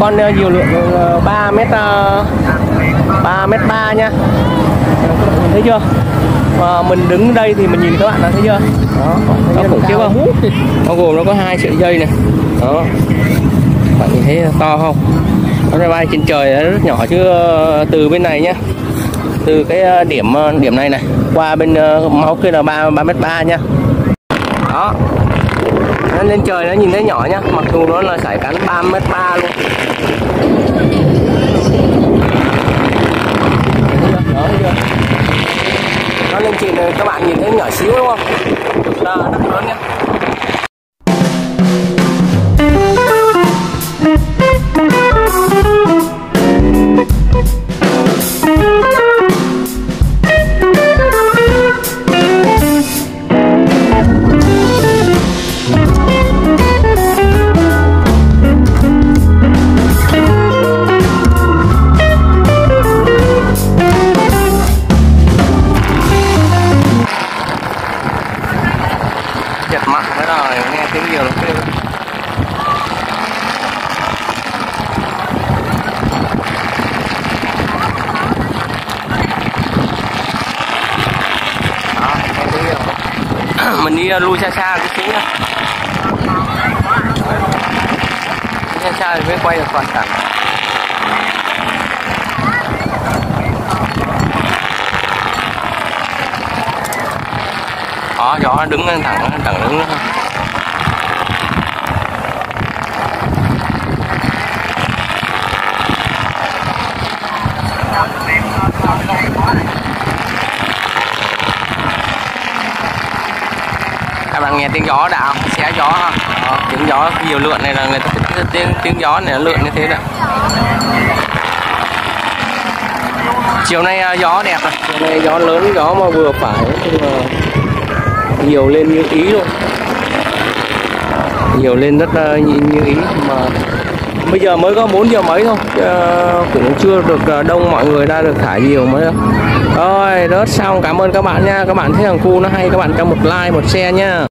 con ờ, nhiều lượng ờ, 3 mét ờ, 3 mét 3 nha. Các bạn thấy chưa? Và mình đứng đây thì mình nhìn các bạn đã thấy chưa? Đó nó khủng khiếp không? Bao gồm nó có hai sợi dây này. Đó. Bạn nhìn thấy to không? Nó bay trên trời nó rất nhỏ chứ ờ, từ bên này nhá. Từ cái ờ, điểm ờ, điểm này này qua bên ờ, máu kia là ba ba mét ba nha. Đó nó lên trời nó nhìn thấy nhỏ nhá, mặc dù nó là sải cắn 3 mét 3 luôn. Nó lên trên các bạn nhìn thấy nhỏ xíu đúng không? Là nó lớn nhá chật mặt mới rồi, nghe tiếng nhiều lắm kêu. Mình đi uh, lui xa xa chút xíu nhá. Xa xa thì mới quay được toàn cảnh. Đó gió đứng thẳng thẳng đứng. Các bạn nghe tiếng gió đạo xé gió ha đó, tiếng gió nhiều lượn này là người ta tiếng tiếng gió này lượn như thế đó. Chiều nay à, gió đẹp rồi chiều nay gió lớn gió mà vừa phải nhưng mà nhiều lên như ý luôn. Nhiều lên rất là như, như ý mà bây giờ mới có 4 giờ mấy thôi chứ, ờ, cũng chưa được ờ, đông mọi người ra được thả nhiều mới đâu. Rồi rớt xong cảm ơn các bạn nha. Các bạn thấy thằng cu nó hay các bạn cho một like một share nha.